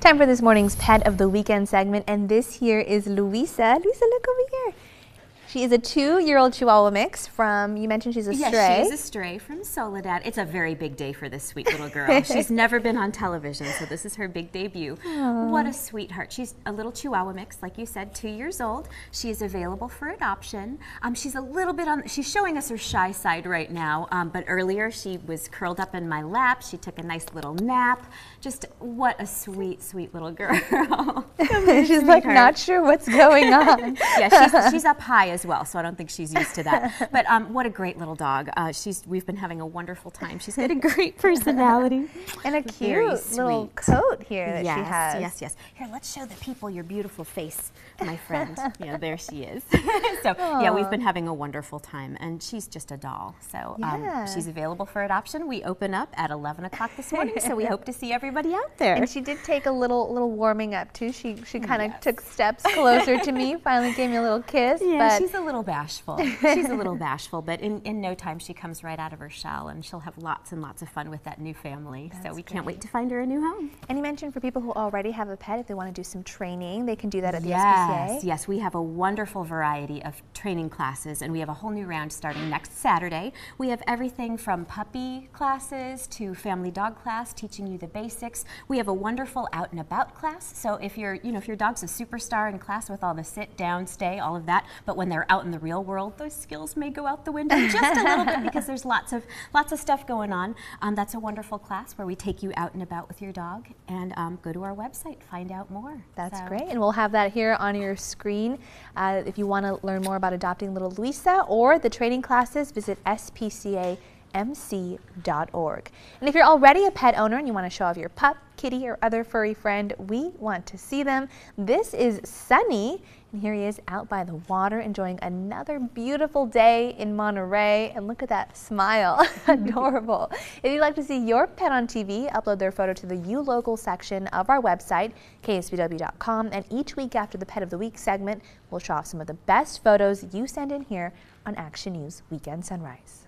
Time for this morning's Pet of the Weekend segment, and this here is Louisa. Louisa, look over here. She is a two-year-old Chihuahua mix from, you mentioned she's a yes, stray. Yes, she's a stray from Soledad. It's a very big day for this sweet little girl. she's never been on television, so this is her big debut. Aww. What a sweetheart. She's a little Chihuahua mix, like you said, two years old. She is available for adoption. Um, she's a little bit on, she's showing us her shy side right now, um, but earlier she was curled up in my lap. She took a nice little nap. Just what a sweet, sweet little girl. she's like her. not sure what's going on. yeah, she's, she's up high as well, so I don't think she's used to that. But um, what a great little dog. Uh, she's we've been having a wonderful time. She's got a great personality and a cute little coat here that yes, she has. Yes, yes. Here, let's show the people your beautiful face, my friend. yeah, there she is. so Aww. yeah, we've been having a wonderful time, and she's just a doll. So um, yeah. um, she's available for adoption. We open up at 11 o'clock this morning, so we hope to see everybody out there. And she did take a little little warming up too. She she kind of yes. took steps closer to me. Finally gave me a little kiss. Yeah, she's a little bashful. She's a little bashful, but in, in no time she comes right out of her shell and she'll have lots and lots of fun with that new family. That's so we great. can't wait to find her a new home. And you mentioned for people who already have a pet, if they want to do some training, they can do that at the yes, SPCA. Yes, yes. We have a wonderful variety of training classes and we have a whole new round starting next Saturday. We have everything from puppy classes to family dog class, teaching you the basics. We have a wonderful out and about class. So if you're, you know, if your dog's a superstar in class with all the sit, down, stay, all of that, but when they're out in the real world, those skills may go out the window just a little bit because there's lots of lots of stuff going on. Um, that's a wonderful class where we take you out and about with your dog and um, go to our website, find out more. That's so. great, and we'll have that here on your screen. Uh, if you want to learn more about adopting little Louisa or the training classes, visit SPCA mc.org. And if you're already a pet owner and you want to show off your pup, kitty, or other furry friend, we want to see them. This is Sunny, and here he is out by the water enjoying another beautiful day in Monterey. And look at that smile, adorable. If you'd like to see your pet on TV, upload their photo to the U Local section of our website, ksbw.com, and each week after the Pet of the Week segment, we'll show off some of the best photos you send in here on Action News Weekend Sunrise.